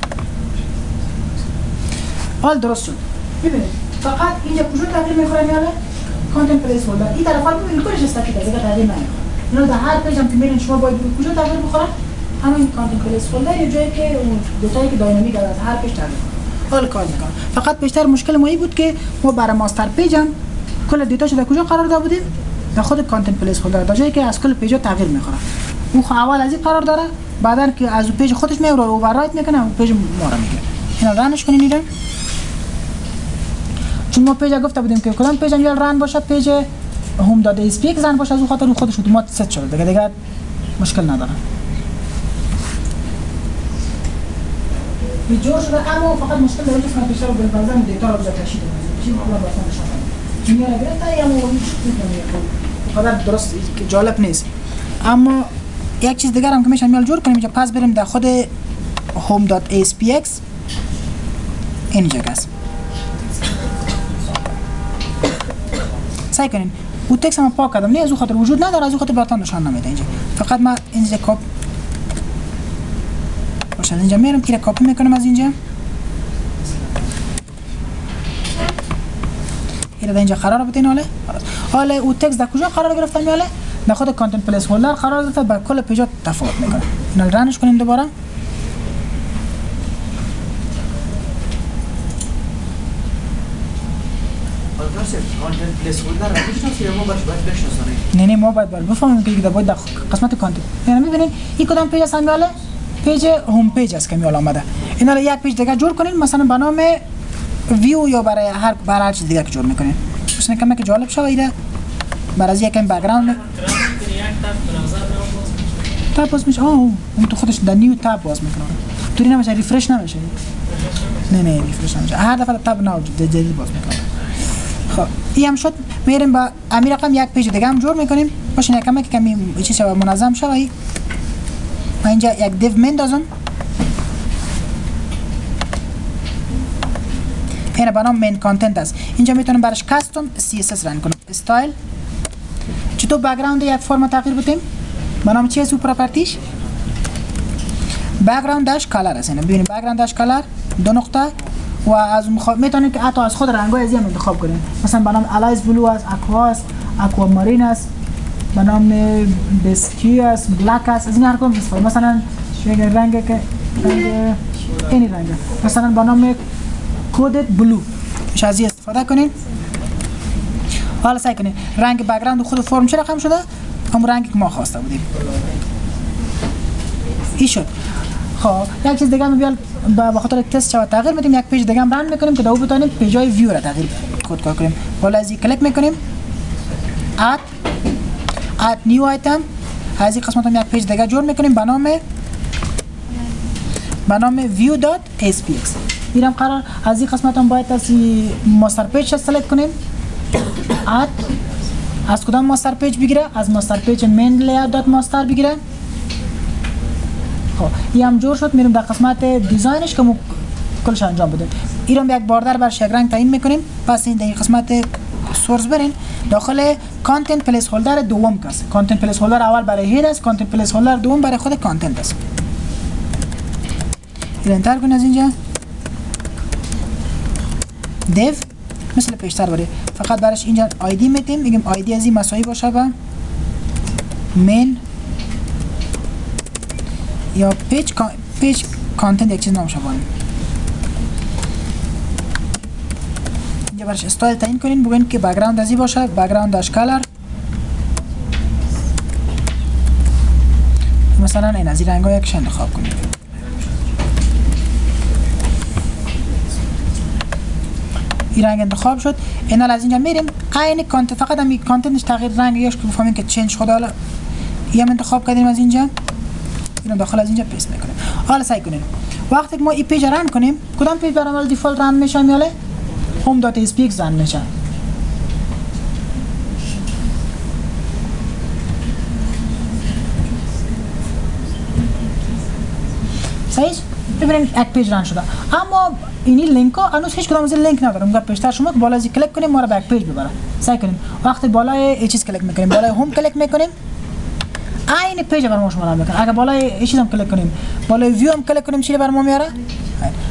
A: حال درست شد. ببینید فقط اینجا کجا تغییر می‌خوره میاله content placeholder این طرف ها ببینید کلش استاکی دیگه تغییر نمی‌خوره اینو در هر page هم که شما باید کجا تغییر بخوره همین content placeholder یه جایی که اون دوتایی که dynamic از هر page تغییر حال کار می‌کنه فقط بیشتر مشکل ما بود که ما برای master page هم کل data شو در کجا قرار داده بودیم در خود content placeholder در جایی که از کل page ا تغییر می‌خوره اون اول از این قرار داره بعدا که از پیج خودش میوره اووررایت می‌کنه پیج ما رو میگه اینا کنین اینا چون ما پیج گفته بودیم که کدام پیج هم رن باشه پیج هوم داده اس پی زن باشه از اون خاطر خودش اتومات ست شده دیگه دیگه مشکل نداره جور شده اما فقط مشکل داره که پیشتر رو بلبازم دیتا رو بجا تشید چی مقلا باسان نشانه دنیا رو گرفته یا مو قدر درست جالب نیست. اما یک چیز دیگر هم که میشه میال جور کنیم اینجا پس بریم در خود home.aspx اینجا هست سعی کنین. او تکس هم پاک کردم. نه از اون خاطر وجود نداره از اون خاطر براتون نشان نمیده. اینجا. فقط ما اینجا کاپ باشه اینجا میرم. که کاپی می‌کنم از اینجا؟ این اینجا قرار بدین حالا حالا او تکس در کجا قرار گرفتم حالا در خود content placeholder قرار داده با کل page ا تفاوت می‌کنه. اینا run ش کنیم دوباره. نه نه ما باید باید بفهمیم که باید در قسمت content یعنی می‌بینید این کدام page است همیاله page home page است که میال آمده. اینا رو یک page دیگه جور کنین مثلا به نام ویو یا برای هر برای هر چیز دیگه که جور می‌کنین. مثلا کمی که جالب شوه ایده. برای از یکم background tab باز میشه. آه اون تو خودش در new tab باز می‌کنه. توری نمیشه refresh نمیشه. نه نه refresh نمیشه. هر دفعه tab نو جدید باز می‌کنه. این هم شد میریم با امیر رقم یک page دیگه هم جور می‌کنیم. باشین یکم که کمی چی شوه منظم شوه من اینجا یک div مندازم این به نام main content است. اینجا می‌تونم براش custom CSS run کنم. استایل چطور background یک فرم تغییر بدیم؟ به نام چی است او property ش background dash color است. ببینید background dash color دو نقطه. و از مخاب می‌تونید که حتی از خود رنگ‌های از هم انتخاب کنید مثلا به نام Alice Blue است Aqua است Aquamarine است به نام Bisque است Black است از این هر کدوم استفاده. مثلا رنگ که رنگ این رنگ. مثلا به نام Cadet Blue از استفاده کنید حالا سعی کنید رنگ background خود فرم چه رقم شده؟ همون رنگی که ما خواسته بودیم. این شد. خب یک چیز دیگه بیال به خاطر تست شود تغییر میدیم. یک page دیگه هم run می‌کنیم که دو بتونیم page ای view را تغییر خودکار کنیم. بالا از کلیک می‌کنیم. add add new item از این قسمت هم یک page دیگه جور می‌کنیم. به نام به نام view.aspx میرم قرار از این قسمت هم باید از master page select کنیم. add از کدام master page بگیره؟ از master page main layout dot master بگیره. خب این هم جور شد میریم در قسمت design ش که مو کلش انجام بده این رو یک border بر یک رنگ تعیین می‌کنیم. پس این در قسمت source برین داخل content placeholder دوم کس. content placeholder اول برای head است. content placeholder دوم برای خود content است. enter کن از اینجا. div مثل پیشتر باره فقط برش اینجا ID میتیم میگیم ID از این مسایی باشه با main یا page page content یک چیز نام شبانیم اینجا برش استایل تعیین کنین بگوین که background از این باشه. background dash color مثلا این از این رنگ ها یکش انتخاب کنیم این رنگ انتخاب شد. اینا از اینجا میریم. عین content فقط هم content ش تغییر رنگ یاش که بفهمیم که change حالا. این هم انتخاب کردیم از اینجا. اینو داخل از اینجا paste می‌کنیم حالا سعی کنیم. وقتی ما این page run کنیم کدام page برای default run میشه میاله؟ home dot aspx run میشه. صحیح ببینید یک page run شده. اما اینی لینک ها هنوز هیچ کدام از لینک نداره. اونجا پیشتر شما که بالا از کلیک کنیم ما رو به یک page ببره. سعی کنیم. وقتی بالای چیز کلیک می‌کنیم بالای home کلیک می‌کنیم. عین page بر ما شما را می‌کنه اگر بالای چیز هم کلیک کنیم بالای ویو هم کلیک کنیم چی بر ما میاره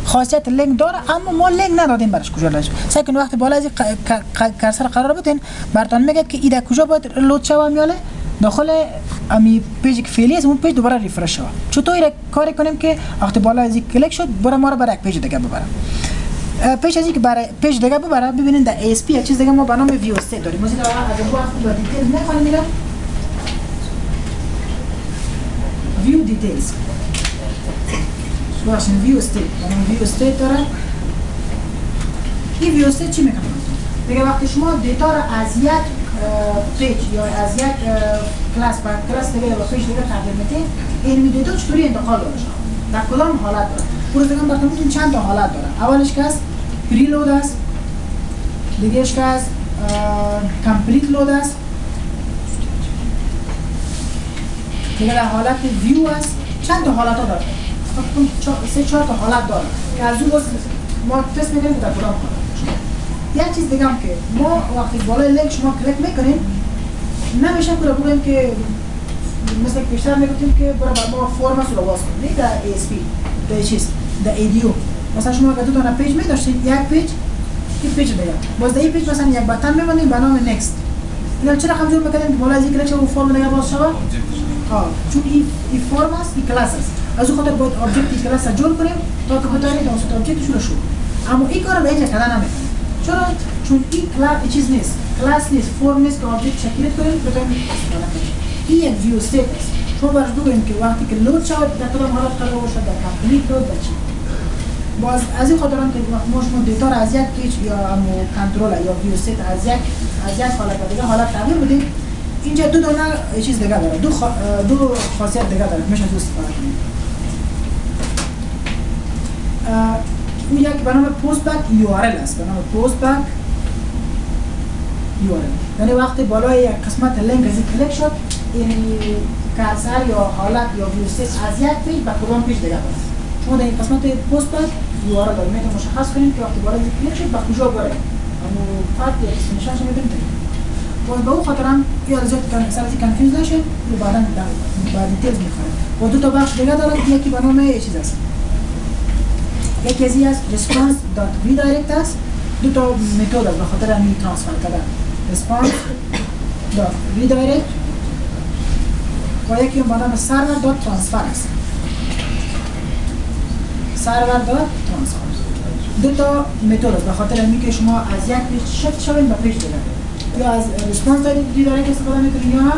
A: خاصیت لینک داره اما ما لینک ندادیم برش کجا لازم. سعی کنید وقتی بالای از cursor قرار بدین براتون میگه که ایده کجا باید load شوه میاله. داخل امی page که فعلی است اون page دوباره refresh شود چطور کاری کنیم که وقتی بالا از کلیک شد برای ما رو برای یک page دیگه ببره. پیش از اینکه برای page دیگه ببره ببینید در ASP یک چیز دیگه ما به نام ویو داریم. موزیلا اگر detail نخواهیم میرم view details. باشین view state یعنی view state داره این view state چی می‌کنه میگه وقتی شما data را از یک page یا از کلاس به کلاس دیگه یا page دیگه تغییر میدین این data چطوری انتقال داره در کدام حالت داره پروز دیگه براتون چند تا حالت داره اولش که است pre است دیگهش که است complete load است دیگه در حالت ویو است. چند تا حالت ها داره؟ سه چهار تا حالت داره که از اون ما تست می‌کنیم در کدام یک چیز دیگه که ما وقتی بالای لینک شما کلیک می‌کنیم نمیشه که بگویم که مثل پیشتر می‌گفتیم که برای ما فرم رو باز کنیم در ASP در چیز در ADO مثلا شما اگر دو تا page می داشتید یک page یک page دیگه. باز در این page مثلا یک button میبندیم به نام next اینا چرا رقم جور می‌کنیم که بالا از این کلیک شما فرم دیگه باز ها چون این این فرم است این کلاس است از اون خاطر باید object کلاس جور کنیم تا که بتونید توسط object شروع شد. اما این کار رو اینجا کردن نمی‌کنیم چرا؟ چون این کلاس چیز نیست. کلاس نیست فرم نیست که object شکل کنیم بتونیم استفاده کنیم این یک view state است شما برش بگوییم که وقتی که load شود در کدام حالت قرار باشد؟ در load باز از این خاطر که ما شما data از یک page یا کنترل یا view state از یک از یک حالت به دیگه حالت تغییر بدیم. اینجا دو دونه چیز دیگه داره. دو خا... دو خاصیت دیگه داره. میشه از استفاده کنیم. اون یک به نام postback URL است. به نام postback URL. یعنی وقتی بالای یک قسمت لینک از کلیک شد این cursor یا حالت یا ویوستیس از یک page به کدام page دیگه برد شما در این قسمت postback URL داریم می‌تونیم مشخص کنیم که وقتی بالای کلیک شد به کجا بره اما فرق یا اسم نشان شما می‌دونید. باز به اون خاطر هم یا زیاد کن سر confuse نشه رو بعدا بعد details می‌خوره. و دو تا بخش دیگه داره یکی به نام چیز است. یکی از این است response dot redirect است. دو تا متد است به خاطر همین transfer کردن. response dot redirect. و یکی به نام server dot transfer است. server dot transfer. دو تا متد است به خاطر همین که شما از یک page shift شوین به page دیگه یا از response redirect استفاده می‌کنین یا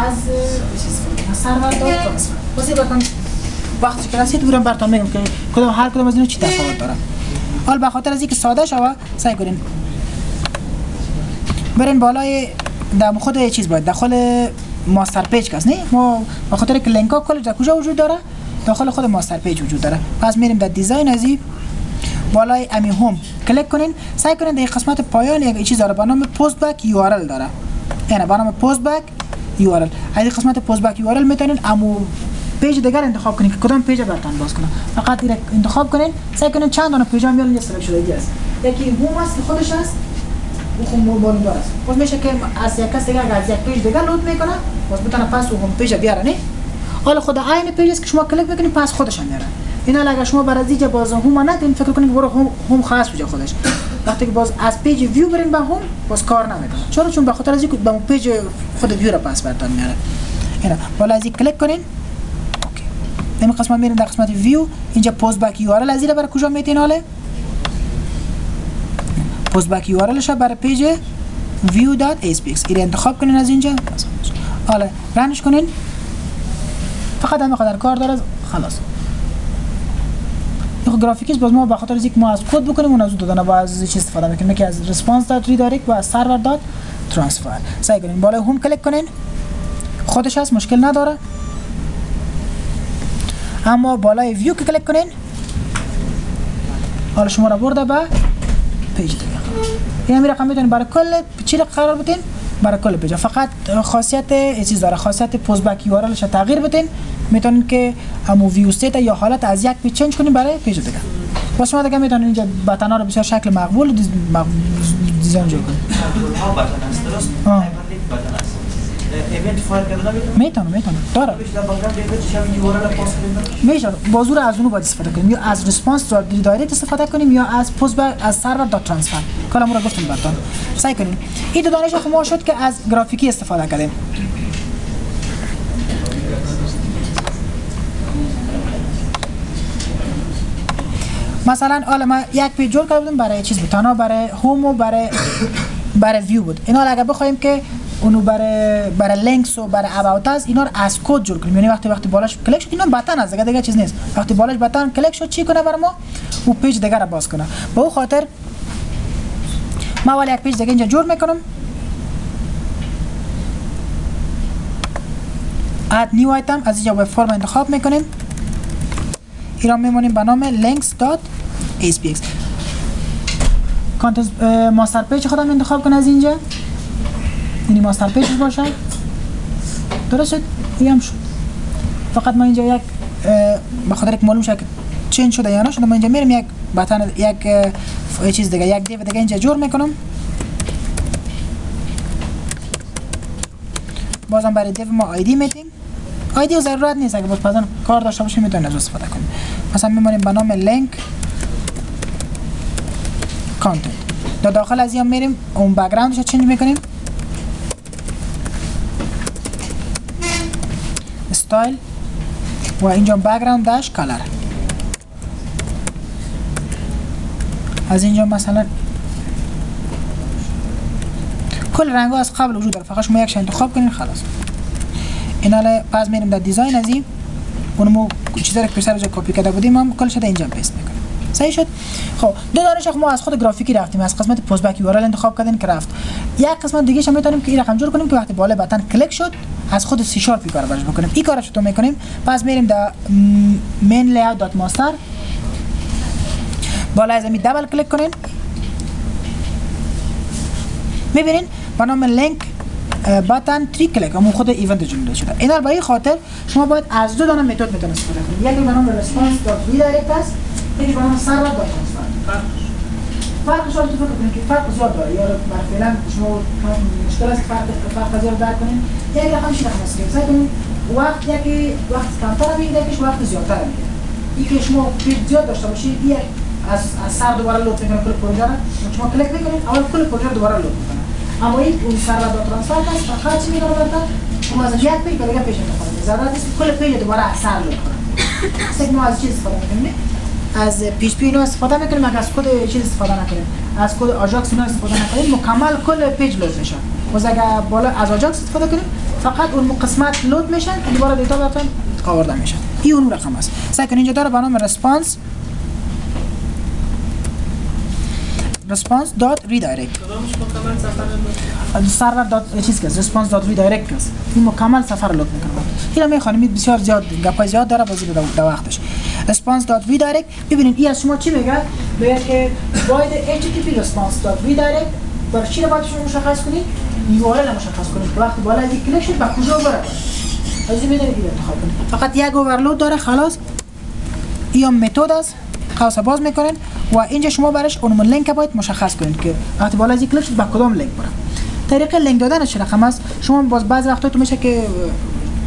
A: از چیز از سرور واسه بکنم وقتی که رسید اونم براتون میگم که کدوم هر کدوم از اینا چی تفاوت داره؟ حال به خاطر از اینکه ساده شوه سعی کنین. برین بالای در خود یه چیز باید. داخل master page کس نه؟ ما به خاطر که لینک ها کل در کجا وجود داره؟ داخل خود master page وجود داره. پس میریم در design از این بالای امی home. کلیک کنین سعی کنین در قسمت پایان یک چیز داره. به نام postback URL داره. یعنی به نام postback URL از این قسمت postback URL می‌تونین امو پیج دیگر انتخاب کنین که کدام پیج براتون باز کنه فقط این انتخاب کنین. سعی کنین چند دانه پیج هم میارین یه سلکت شدگی است. یکی هوم است خودش است او خب موبایل دار است باز میشه که از یک کس دیگه از یک پیج دیگه لود می‌کنه باز بتونه پس او هم پیج بیاره نه؟ حالا خود عین پیج است که شما کلیک بکنید پس خودش هم اینا اگر شما بر از اینجا باز هم ندین فکر کنید برو هم هم خاص بجا خودش. وقتی که باز از پیج ویو برین به هم باز کار نمی‌کنه چرا؟ چون به خاطر از اینکه به اون پیج خود ویو را پس براتون میاره. اینا. بالا از این کلیک کنین. این قسمت میرین در قسمت ویو اینجا postback URL از برای کجا میتین حاله postback URL ش برای page view.aspx این انتخاب کنین از اینجا. حالا run ش کنین. فقط همه قدر کار داره. خلاص. این گرافیکیش باز ما به خاطر اینکه ما از کد بکنیم اون از دادن با از چی استفاده می‌کنیم. که از response dot redirect و از server dot transfer. سعی کنین بالای home کلیک کنین. خودش هست مشکل نداره. اما بالای ویو که کلیک کنین. حالا شما را برده به page دیگه. این رقم می‌تونید برای کل چی قرار بدین. برای کل page فقط خاصیت چیز داره خاصیت postback URL تغییر بدین. می‌تونین که همو view state یا حالت از یک page change کنین برای page دیگه با شما دیگه می‌تونین اینجا button ها رو بسیار شکل مقبول دیز... مق... دیزاین جور کنین.
B: ها بتن است درست؟ بتن است ایونت فایل کردن؟ می‌تونم
A: می‌تونه می‌تونه داره میشه. بازور از اونو باید استفاده کنیم. یا از ریسپانس دایرکت استفاده کنیم یا از پست بک از سرور دات ترانسفر کلام رو گفتم براتون. سعی کنیم. این دو دانش ما شد که از گرافیکی استفاده کردیم. مثلا حالا ما یک page جور کرده بودیم برای چیز بود؟ تنها برای home و برای برای ویو بود. اینا اگر بخوایم که اونو برای برای links و برای about است اینا رو از کد جور کنیم. یعنی وقتی وقتی بالاش کلیک شد اینا button است دیگه دیگه چیز نیست. وقتی بالاش button کلیک شد چی کنه برای ما؟ او page دیگه رو باز کنه. به او خاطر ما اول یک page دیگه اینجا جور می‌کنم. add new item از اینجا web form انتخاب می‌کنیم. ای را میمونیم به نام links.aspx content master page خودم انتخاب کن از اینجا. یعنی master page باشه درست شد هم شد. فقط ما اینجا یک به خاطر که معلوم شد که change شده یا نشده ما اینجا میریم یک button یک چیز دیگه یک div دیگه اینجا جور می‌کنم. بازم برای div ما ID میتیم ID ضرورت نیست اگه باز بعداً کار داشته باشیم می‌تونیم از استفاده کنیم. مثلا میمونیم به نام link content. در داخل از این میریم اون background ش رو change می‌کنیم. استایل و اینجا background dash color از اینجا مثلا کل رنگ ها از قبل وجود داره. فقط شما یکش انتخاب کنین خلاص. این حالا پس میریم در design از این اونمو چیزا رو که سر جا کپی کرده بودیم هم کلش در اینجا paste می‌کنیم صحیح شد؟ خب دو دانش ما از خود گرافیکی رفتیم. از قسمت post back URL انتخاب کردین که رفت. یک قسمت دیگه هم می‌تونیم که این رقم جور کنیم که وقتی بالا button کلیک شد از خود C sharp کار برش بکنیم. این کارش تو می‌کنیم. پس میریم در main layout dot master بالا از دبل کلیک کنین. می‌بینین؟ به نام لینک باتن تری کلیک همون خود ایونت جمله شده این خاطر شما باید از دو دانه متد می‌تونید استفاده یکی به نام response dot redirect است. یکی به نام server dot فرقش رو تو فکر که فرق زیاد داره. یا فعلا شما مشکل است فرق فرق زیاد درک کنید؟ یک رقم شده است که کنید وقت یکی وقت کمتر می‌گیره یکیش وقت زیادتر می‌گیره که شما page زیاد داشته باشید یک از از سر دوباره load می‌کنه کل پروژه رو. شما کلیک می‌کنید اول کل پروژه رو دوباره load می‌کنه اما این اون server transfer هست فقط چی می‌کنه براتون شما از یک page به دیگه انتقال می‌کنید. ضرورت نیست کل page دوباره از سر load کنه اصلا ما از چیز استفاده می‌کنیم؟ از پیش پی استفاده می‌کنیم اگه از کد چیز استفاده نکنیم. از کد آجاکس اینا استفاده نکنیم مکمل کل page load میشه. باز اگه بالا از آجاکس استفاده کنیم فقط اون قسمت load میشن دوباره data براتون آورده میشه. این اون رقم است. سعی اینجا داره به نام رسپانس response dot redirect سرور دات چیز کس response dot redirect کس این مکمل سفر لود می‌کنه. این می خانم بسیار زیاد گپای زیاد داره بازی به وقتش. Response dot redirect ببینید این از شما چی میگه؟ میگه که باید http response dot redirect برای چی باید شما مشخص کنید؟ URL مشخص کنید وقتی بالا یک کلیک شد به کجا بره از این می‌دونید این انتخاب کنید. فقط یک overload داره خلاص. یا متد است قوس باز می‌کنین و اینجا شما برش اون لینک باید مشخص کنید که وقتی بالا یک کلیک شد به کدام لینک بره طریق لینک دادن چه رقم است؟ شما باز بعض وقتا تو میشه که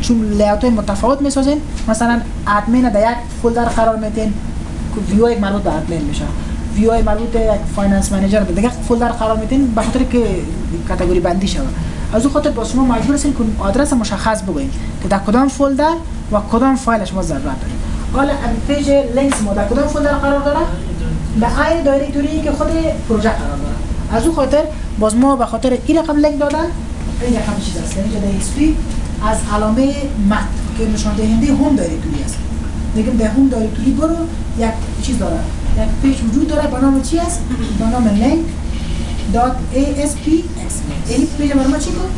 A: چون layout های متفاوت می‌سازین. مثلا ادمین در یک folder قرار میدین که ویو یک مربوط به ادمین میشه. ویو های مربوط به یک finance manager به دیگه folder قرار میدین به خاطر که category بندی شود. از اون خاطر با شما مجبور هستین که آدرس مشخص بگوین که در کدام folder و کدام فایل شما ضرورت دارید. حالا page links ما در کدام folder قرار داره؟ به این directory که خود پروژه قرار داره. از اون خاطر باز ما به خاطر این رقم لینک دادن این رقم چیز است؟ اسپی از علامه مت که نشان دهنده هم directory است. میگم در هم directory برو یک چیز داره. یک page وجود داره به نام چی است؟ به نام link dot ASPX این page چی کن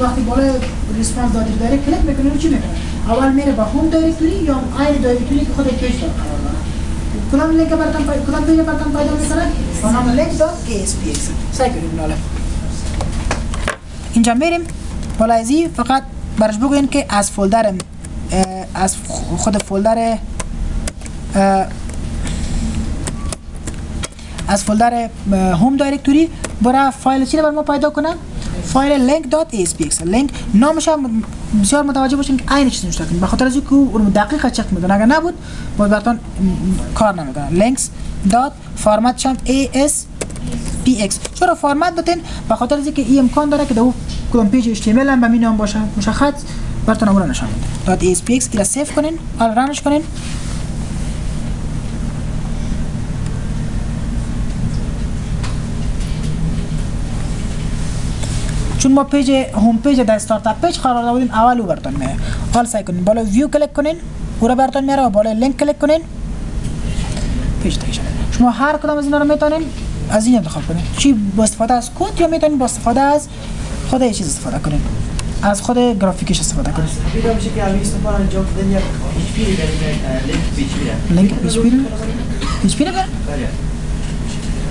A: وقتی بالا response داد داره کلیک می‌کنه چی می‌کنه؟ اول میره به هم directory یا این directory که خود page داره؟ قرار داره کدام لینک براتون پیدا کدام page براتون پیدا می‌کنه؟ به نام link dot ASPX سعی کنیم اینجا میریم. این فقط برش بگوین که از فولدر از خود فولدر از فولدر هوم دایرکتوری برای فایل چی بر ما پیدا کنه؟ فایل link.aspx لینک نامش هم بسیار متوجه باشین که عین چیز نوشته کنید به خاطر از اینکه اون دقیق چک می‌کنه. اگر نبود باید براتون کار نمی‌کنه. links dot فرمتش هم aspx چرا فرمت بتین به خاطر از اینکه این امکان داره که در کدوم page HTML هم به می نام باشه. مشخص. براتون اون نشان dot aspx اینا save کنین. حالا run ش کنین. چون ما page home page در startup page قرار داده بودیم اول او براتون میاره حال سعی کنین. بالا ویو کلیک کنین. او رو براتون میاره بالا لینک کلیک کنین. پیج تایید شما هر کدام از اینا رو می‌تونین. از این انتخاب کنین. چی؟ با استفاده از کد یا می‌تونین با استفاده از خود یه چیز استفاده کنین از خود گرافیکش استفاده کنین
B: بیدا میشه که استفاده انجام دادن یک پیچ در لینک پیچ پیره
A: لینک پیج پیره پیج پیره
B: بله.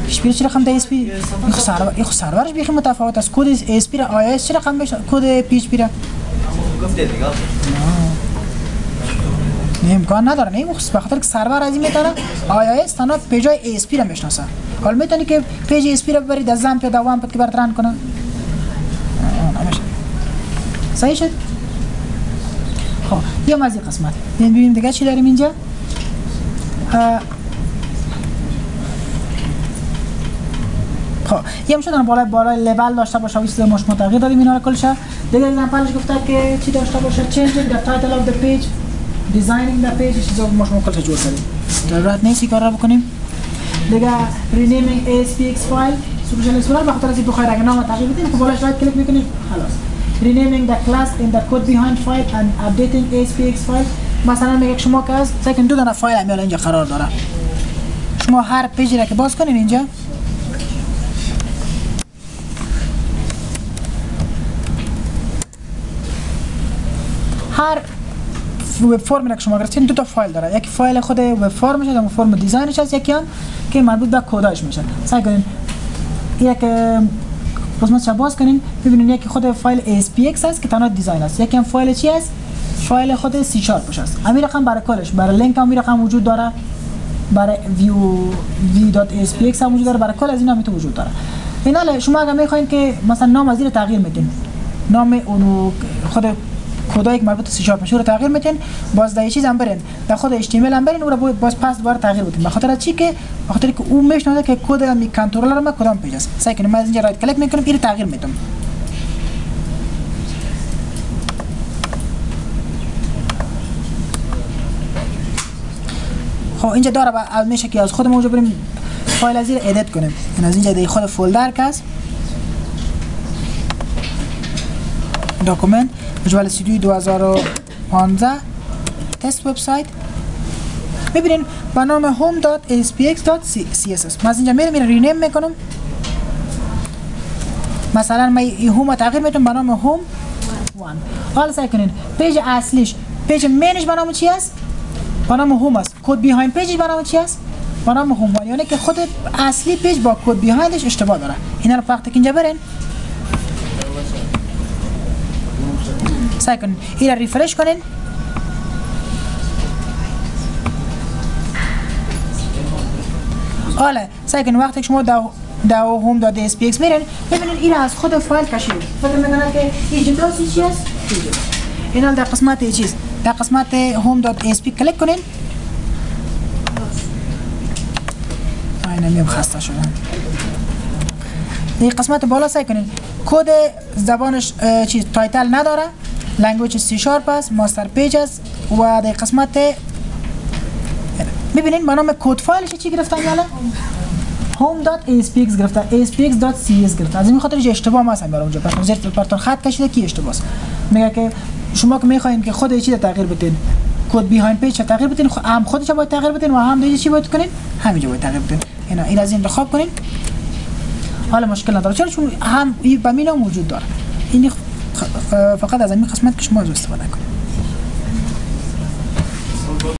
A: پیج پیره چه رقم ده اس پی؟ سرور این سرورش بیخی متفاوت است. کد اس پی آی اس چه رقم بشه؟ کد پیج پیره نه. امکان نداره. نه مخصوص به خاطر که سرور از این می‌تونه آی اس تنها ای اس پی رو می‌شناسه حالا می‌تونی که پیج اس پی رو ببرید از زم پیدا وام که برات کنه صحیح شد؟ خب بیام از این قسمت. بیایم ببینیم دیگه چی داریم اینجا. خب یه شدن بالا بالا لول داشته باشه. و چیز مش تغییر دادیم اینا رو کلش دیگه example ش گفته که چی داشته باشه. Changing the title of the page. Designing the page. چیزا مش کلش جور کردیم ضرورت نیست کار رو بکنیم؟ دیگه renaming ASPX file. solution explorer بخاطر از این بخواید اگه نام تغییر بدیم. خب بالا right click می‌کنیم. خلاص. Renaming the class in the code behind file and updating ASPX file. مثلا میگه شما که از سکن دو دانه فایل امیال اینجا قرار داره. شما هر page ی را که باز کنین اینجا. هر web form را که شما گرفتین دو تا فایل داره. یکی فایل خود web form ش هست فرم design ش هست یکی هم که مربوط به کداش میشه. سعی کنین یک قسمتش رو باز کنین ببینین یکی خود فایل ASPX هست که تنها design است. یکی هم فایل چی هست فایل خود سی شارپش هست همین رقم برای کلش برای لینک هم رقم وجود داره. برای view view.aspx هم وجود داره. برای کل از اینا می‌تونه وجود داره. فینال شما اگر می‌خواین که مثلا نام از تغییر میدین. نام اونو خود کدایی که مربوط سی شارپ رو تغییر میدین باز در چیز هم برین. در خود HTML هم برین اون رو باز پس دوباره تغییر بدین. بخاطر چی؟ که بخاطر که اون می‌شناسه که کد می کنترلر ما کدام پیج است سعی کنیم از اینجا رایت کلیک می‌کنیم این تغییر میدم خب اینجا داره میشه که از خود موجود بریم فایل از رو ادیت کنیم. این از اینجا دی خود فولدر کس document Visual Studio 2015 test website ببینین با نام home.aspx.cs من از اینجا میرم میرم rename می‌کنم مثلا من این home رو تغییر می‌تونم به نام home 1 حالا سعی کنین page اصلیش page main ش به نام چی است با نام home است code behind page ش به نام چی است با نام home one یعنی که خود اصلی page با code behind ش اشتباه داره اینا رو که اینجا برین سعی کنین. این رو ریفرش کنین. حالا سعی کنین وقتی شما دو دو هوم داد اس پی ایکس میرین ببینین این از خود فایل کشید فکر می‌کنن که این جداسی چی است؟ اینا در قسمت چیز در قسمت هوم دات اس پی کلیک کنین. اینا میم خسته شدم. این قسمت بالا سعی کنین. کد زبانش چیز تایتل نداره. لنگویج سی شارپ است ماستر پیج است و در قسمت ببینین به نام کد فایلش چی گرفتن یالا home.aspx گرفته aspx.cs گرفته از این خاطر اشتباه هستن برای اونجا پس زیر پرتون خط کشیده کی اشتباه است میگه که شما که می‌خواین که خود چیز تغییر بدین کد بیهایند پیج تغییر بدین هم خودش رو باید تغییر بدین و هم دیگه چی باید کنین همینجا باید تغییر بدین اینا این از این انتخاب کنین حالا مشکل نداره چون هم به مینا موجود داره این فقط از این قسمت که شما از استفاده کنین